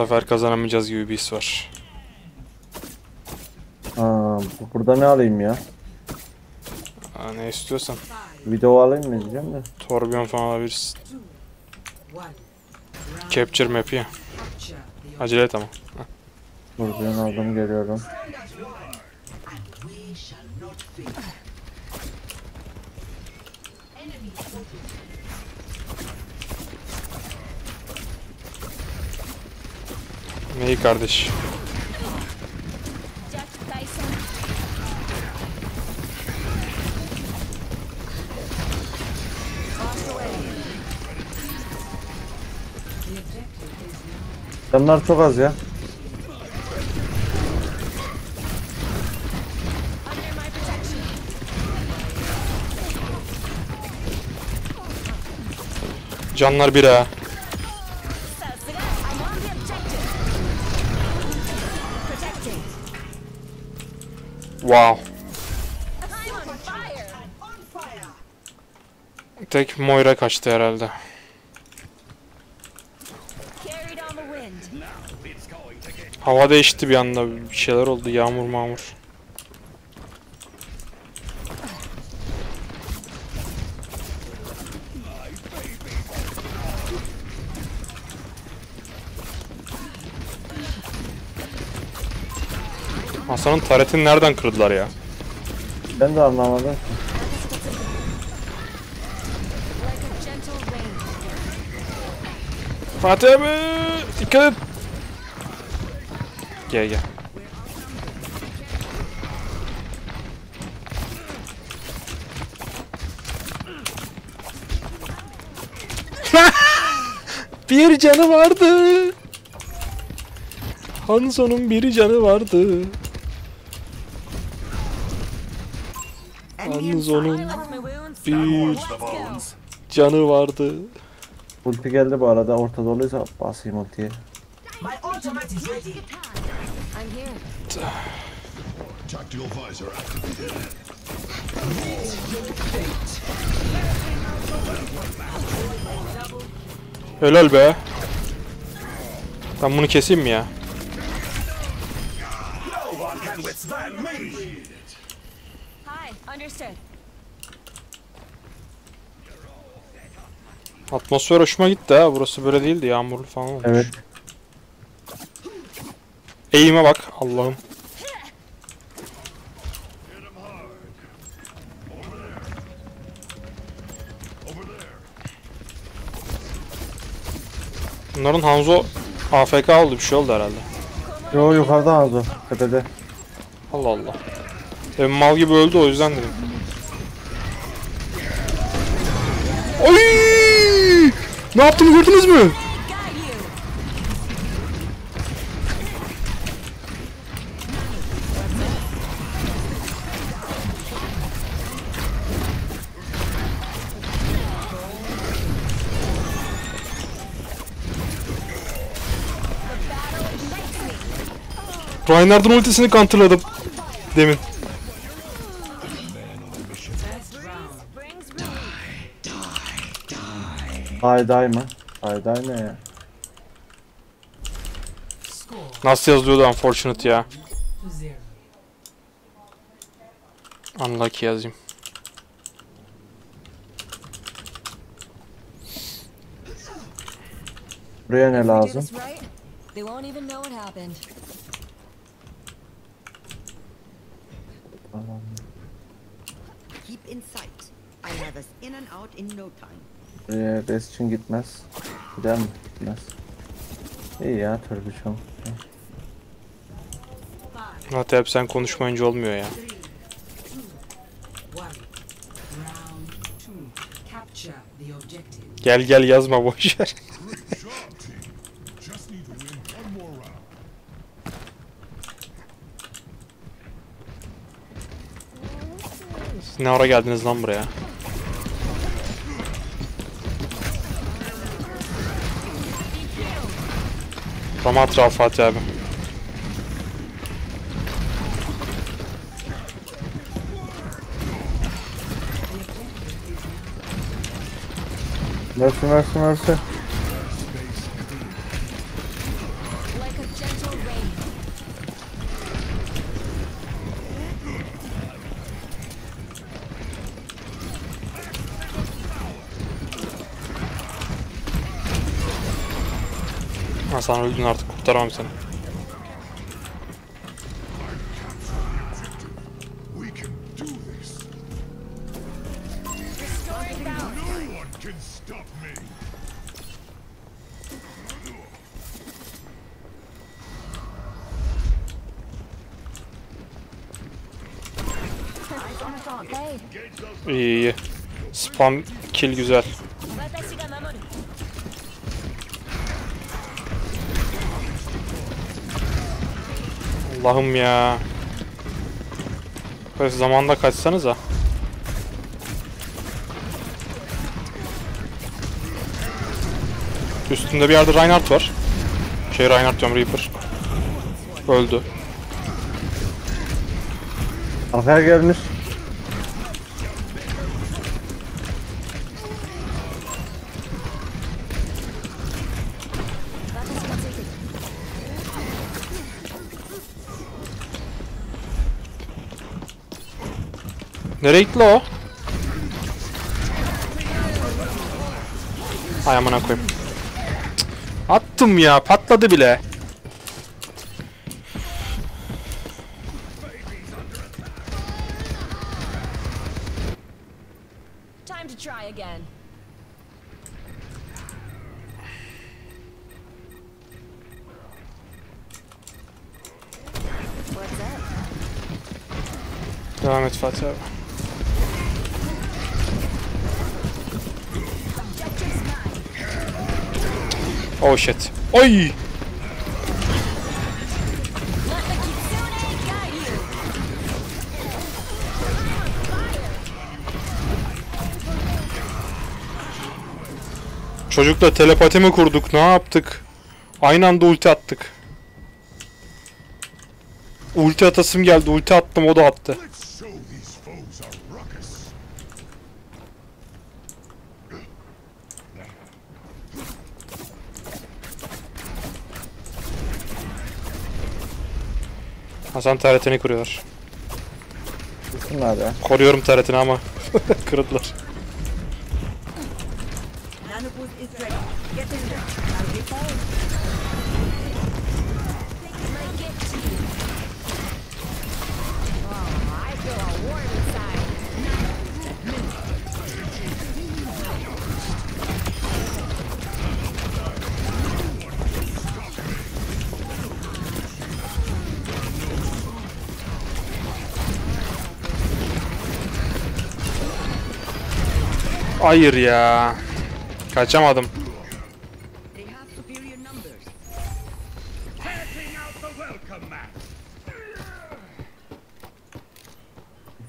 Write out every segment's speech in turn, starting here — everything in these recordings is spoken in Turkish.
Sefer kazanamayacağız gibi bir his var. Aa, bu- burada ne alayım ya? Aa, ne istiyorsan. Video alayım mı diyeceğim de. Torbjorn falan alabilirsin. Capture map'i ya. Acele et ama. Buradan aldım geliyorum. Neyi kardeş? Canlar çok az ya. Canlar bir ha. Wow. Tek Moira kaçtı herhalde. Hava değişti bir anda. Bir şeyler oldu. Yağmur mağmur. Hasan'ın taretini nereden kırdılar ya? Ben de anlamadım. Fatih abi dikkat et. Gel gel. bir canı vardı. Hanzo'nun bir canı vardı. My wounds. bir canı vardı. Ulti geldi bu arada orta doluysa basayım ultiye. Helal be. Ben bunu keseyim mi ya? No one can withstand me. Hi. Understood. Atmosfer hoşuma gitti ha. Burası böyle değildi. Yağmurlu falan olmuş. Evet. Eğime bak. Allah'ım. Bunların Hanzo AFK oldu bir şey oldu herhalde. Yo yukarıda Hanzo tepede. Allah Allah. Benim mal gibi öldü o yüzden dedim. Oy! Ne yaptığımı gördünüz mü? Reinhardt'ın ultisini counterladım. Demin. Day day mı? Day day ne ya? Nasıl yazılıyordu unfortunate ya. Unlucky yazayım. Buraya ne lazım? Keep in sight. I have us in and out in no time. Buraya res için gitmez. Gider mi? Gitmez. İyi ya türbüşon. Hatta hep sen konuşmayınca olmuyor ya. Gel gel yazma boşver. Ne ara geldiniz lan buraya? Ramat Rauf Fatih abi. Mersi mersi mersi. Hasan öldün artık kurtaramam seni. We can do this. Restoring balance. No one can stop me. Hey, İyi iyi. Spam kill güzel. Allah'ım ya. Böyle zamanda kaçsanıza. Üstünde bir yerde Reinhardt var. Şey Reinhardt diyorum Reaper. Öldü. Arkaya gelmiş. Nereye gitti o? Ay amına koyayım. Attım ya patladı bile. Time to try again. What's up? Devam et Fatih abi. Oh shit. Oy! Çocukla telepati mi kurduk? Ne yaptık? Aynı anda ulti attık. Ulti atasım geldi. Ulti attım o da attı. Hasan taretini kuruyorlar. Gitsinler ya. Koruyorum taretini ama kırdılar. Hayır ya. Kaçamadım.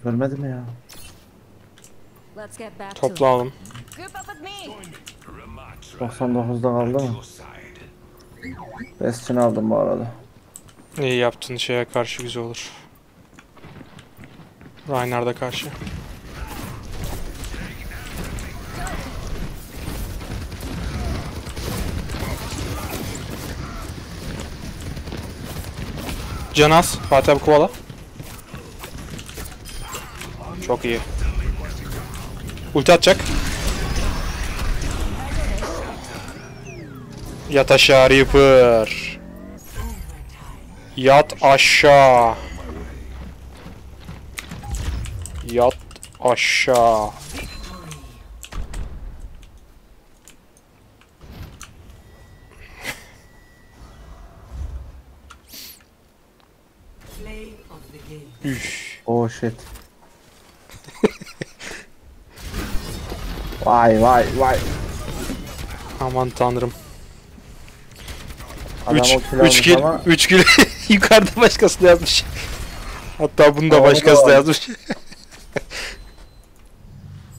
Ölmedi mi ya? Let's get back to Toplanalım. it. Group up with me. 99'da kaldı mı? Bestini aldım bu arada. İyi yaptın şeye karşı güzel olur. Reinhardt'a karşı. Canaz, Fatih abi kovala. Çok iyi. Ulti atacak. Yat aşağı Reaper. Yat aşağı. Yat aşağı. Oh shit. vay vay vay. Aman tanrım. Adam 3 o kill 3 almış kill ama 3 kill yukarıda başkası da yazmış. Hatta bunu da başkası da yazmış.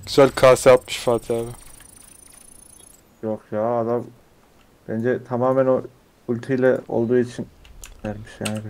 Güzel kase atmış Fatih abi. yok ya adam bence tamamen o ultiyle olduğu için vermiş yani.